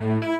Mm-hmm.